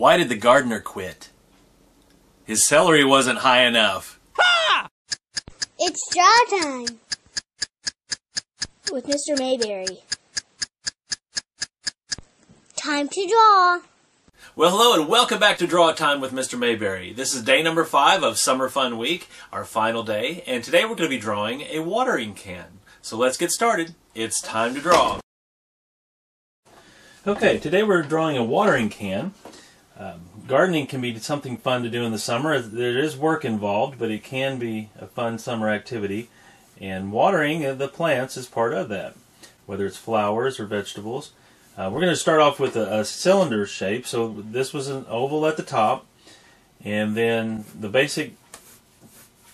Why did the gardener quit? His celery wasn't high enough. It's draw time with Mr. Mayberry. Time to draw. Well, hello and welcome back to Draw Time with Mr. Mayberry. This is day number five of Summer Fun Week, our final day, and today we're going to be drawing a watering can. So let's get started. It's time to draw. Okay, today we're drawing a watering can. Um, gardening can be something fun to do in the summer. There is work involved, but it can be a fun summer activity. And watering the plants is part of that, whether it's flowers or vegetables. Uh, we're going to start off with a, a, cylinder shape. So this was an oval at the top, and then the basic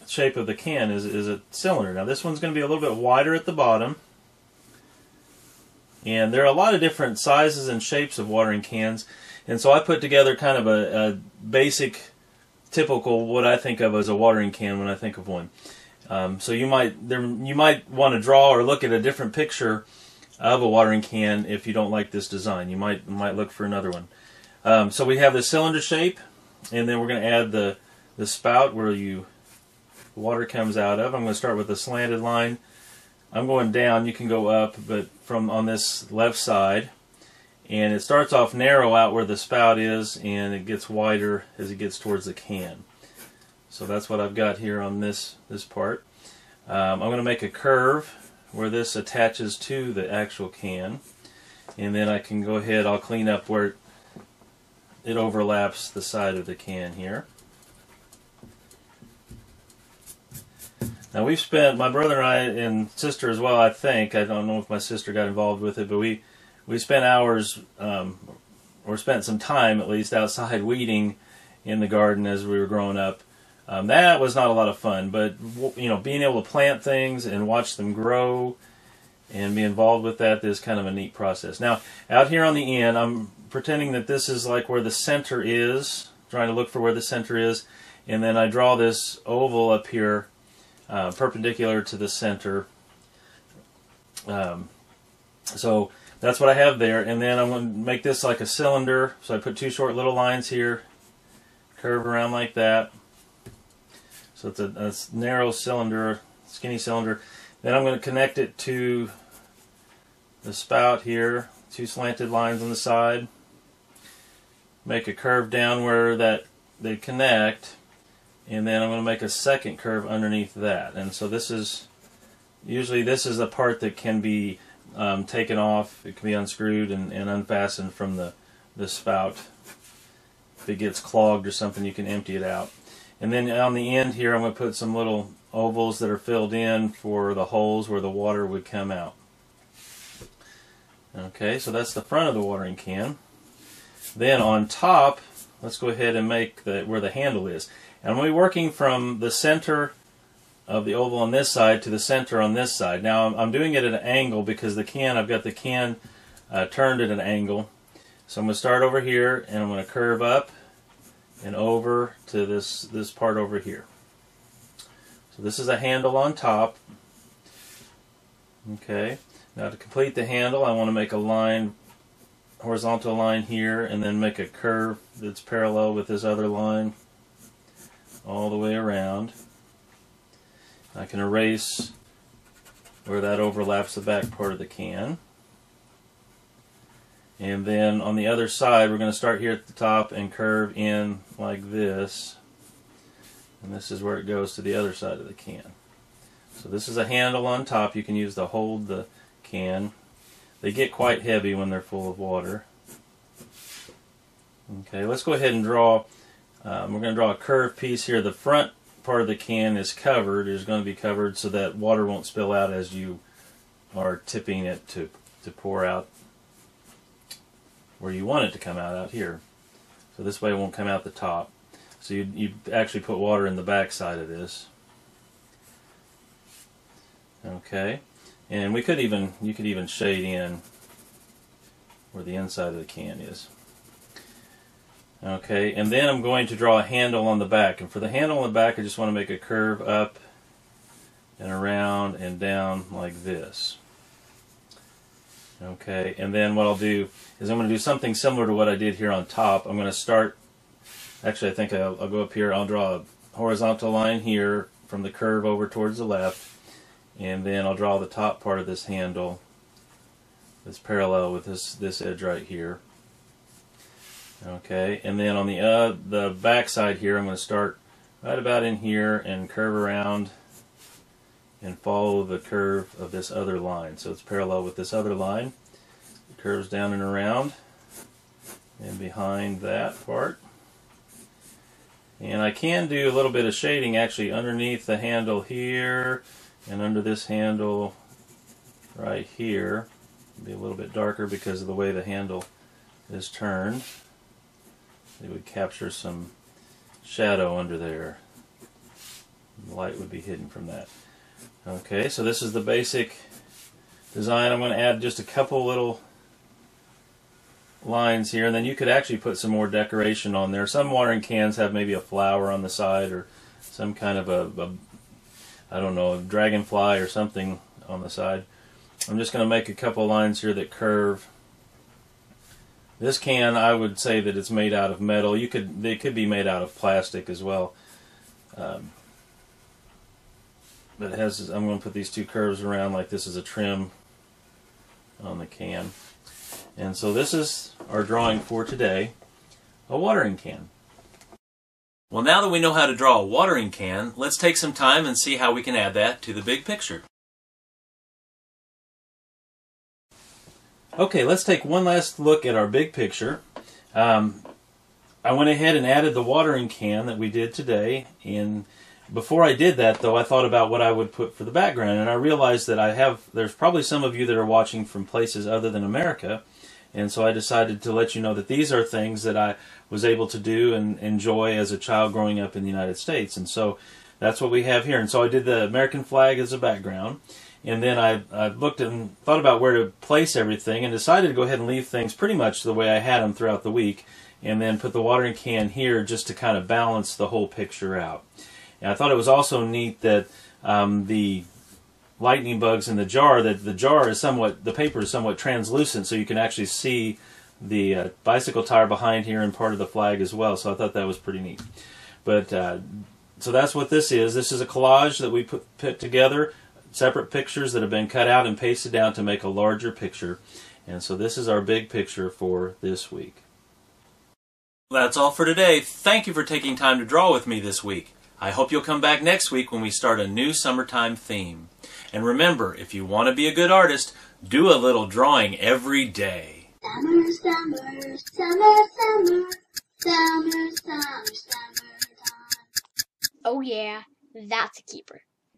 shape of the can is, is a cylinder. Now this one's going to be a little bit wider at the bottom. And there are a lot of different sizes and shapes of watering cans. And so I put together kind of a, a basic, typical what I think of as a watering can when I think of one. Um, so you might there you might want to draw or look at a different picture of a watering can if you don't like this design. You might might look for another one. Um, so we have the cylinder shape, and then we're going to add the the spout where you water comes out of. I'm going to start with a slanted line. I'm going down. You can go up, but from on this left side, and it starts off narrow out where the spout is and it gets wider as it gets towards the can. So that's what I've got here on this this part. Um, I'm going to make a curve where this attaches to the actual can. And then I can go ahead I'll clean up where it overlaps the side of the can here. Now we've spent my brother and I and sister as well I think I don't know if my sister got involved with it but we we spent hours, um, or spent some time at least outside weeding in the garden as we were growing up. Um, that was not a lot of fun, but you know, being able to plant things and watch them grow and be involved with that is kind of a neat process. Now, out here on the end, I'm pretending that this is like where the center is, trying to look for where the center is, and then I draw this oval up here uh, perpendicular to the center. Um, so that's what I have there. And then I'm going to make this like a cylinder. So I put two short little lines here, curve around like that. So it's a, a narrow cylinder, skinny cylinder. Then I'm going to connect it to the spout here, two slanted lines on the side. Make a curve down where that they connect. And then I'm going to make a second curve underneath that. And so this is, usually this is the part that can be um, taken off. It can be unscrewed and, and unfastened from the, the spout. If it gets clogged or something, you can empty it out. And then on the end here, I'm going to put some little ovals that are filled in for the holes where the water would come out. Okay, so that's the front of the watering can. Then on top, let's go ahead and make the where the handle is. And I'm going to be working from the center of the oval on this side to the center on this side. Now I'm, doing it at an angle because the can, I've got the can uh, turned at an angle. So I'm going to start over here and I'm going to curve up and over to this, this part over here. So this is a handle on top. Okay, now to complete the handle I want to make a line, horizontal line here and then make a curve that's parallel with this other line all the way around. I can erase where that overlaps the back part of the can. And then on the other side, we're going to start here at the top and curve in like this. And this is where it goes to the other side of the can. So this is a handle on top you can use to hold the can. They get quite heavy when they're full of water. Okay, let's go ahead and draw. Um, we're going to draw a curved piece here. The front part of the can is covered is going to be covered so that water won't spill out as you are tipping it to, to pour out where you want it to come out out here. So this way it won't come out the top. So you you actually put water in the back side of this. Okay, and we could even you could even shade in where the inside of the can is. Okay, and then I'm going to draw a handle on the back. And for the handle on the back, I just want to make a curve up and around and down like this. Okay, and then what I'll do is I'm going to do something similar to what I did here on top. I'm going to start, actually I think I'll, I'll go up here, I'll draw a horizontal line here from the curve over towards the left, and then I'll draw the top part of this handle that's parallel with this, this edge right here. Okay, and then on the uh, the back side here, I'm going to start right about in here and curve around and follow the curve of this other line. So it's parallel with this other line. It curves down and around and behind that part. And I can do a little bit of shading actually underneath the handle here and under this handle right here. It'll be a little bit darker because of the way the handle is turned. It would capture some shadow under there. The light would be hidden from that. Okay, so this is the basic design. I'm going to add just a couple little lines here, and then you could actually put some more decoration on there. Some watering cans have maybe a flower on the side or some kind of a, a I don't know, a dragonfly or something on the side. I'm just going to make a couple lines here that curve. This can, I would say that it's made out of metal. You could, they could be made out of plastic as well. Um, but it has, I'm going to put these two curves around like this is a trim on the can. And so this is our drawing for today, a watering can. Well, now that we know how to draw a watering can, let's take some time and see how we can add that to the big picture. Okay, let's take one last look at our big picture. Um, I went ahead and added the watering can that we did today. And before I did that, though, I thought about what I would put for the background, and I realized that I have. There's probably some of you that are watching from places other than America, and so I decided to let you know that these are things that I was able to do and enjoy as a child growing up in the United States, and so that's what we have here. And so I did the American flag as a background and then I, I looked and thought about where to place everything and decided to go ahead and leave things pretty much the way I had them throughout the week and then put the watering can here just to kind of balance the whole picture out. And I thought it was also neat that um, the lightning bugs in the jar, that the jar is somewhat, the paper is somewhat translucent so you can actually see the uh, bicycle tire behind here and part of the flag as well. So I thought that was pretty neat. But uh, so that's what this is. This is a collage that we put, put together separate pictures that have been cut out and pasted down to make a larger picture. And so this is our big picture for this week. That's all for today. Thank you for taking time to draw with me this week. I hope you'll come back next week when we start a new summertime theme. And remember, if you want to be a good artist, do a little drawing every day. Summer, summer, summer, summer, summer, summer, summer time. Oh yeah, that's a keeper.